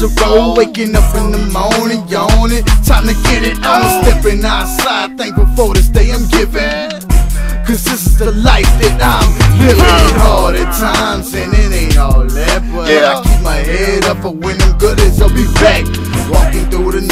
to roll. Waking up in the morning, yawning. Time to get it on. Oh. Stepping outside, thankful for this day I'm giving. Cause this is the life that I'm living. Hard at times, and it ain't all that. But yeah. I keep my head up for when good, goodies, I'll be back. Walking through the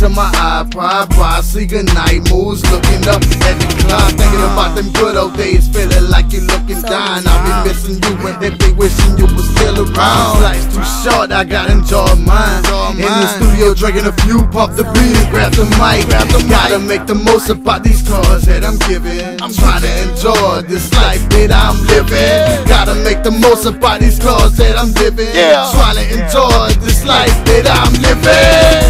to my iPod, posse good night moves, looking up at the clock, thinking about them good old days, feeling like you're looking down. I'll be missing you when they be wishing you was still around. Life's too short, I gotta enjoy mine. In the studio, drinking a few, pop the beat and grab the mic. Grab the Gotta make the most about these cars that I'm giving. I'm trying to enjoy this life that I'm living. Gotta make the most about these cars that I'm living. Yeah. Trying to enjoy this life that I'm living.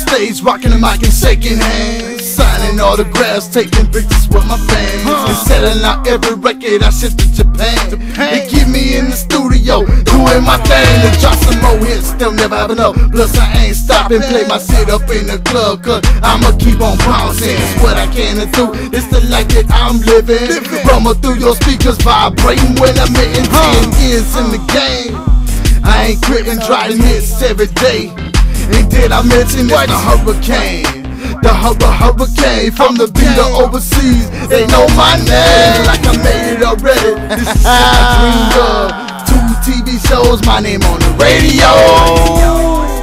Stage, rocking the mic and shaking hands. Signing autographs, taking pictures with my fans. And selling out every record I ship to Japan. They keep me in the studio, doing my thing. To drop some more hits, still never have enough. Plus, I ain't stopping, play my shit up in the club. Cause I'ma keep on bouncing. It's what I can do, it's the life that I'm living. Rumble through your speakers, vibrating when I'm hitting 10 years in the game. I ain't quitting, driving hits every day. And did I mention it's the hurricane? The hurra hurricane from the beat to overseas. They know my name like I made it already. This is what I dreamed of. Two TV shows, my name on the radio.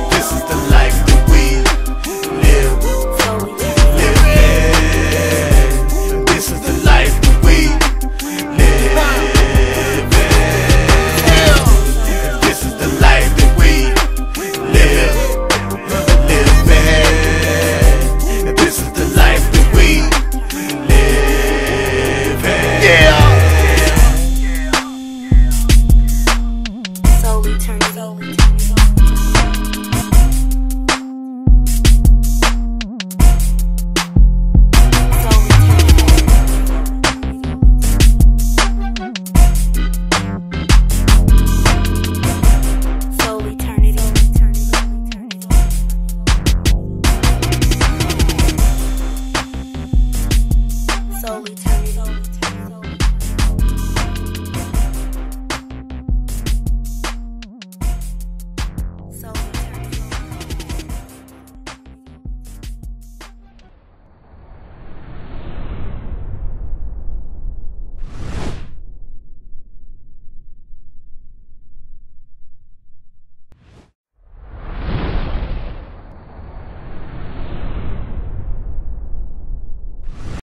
Soul Tech.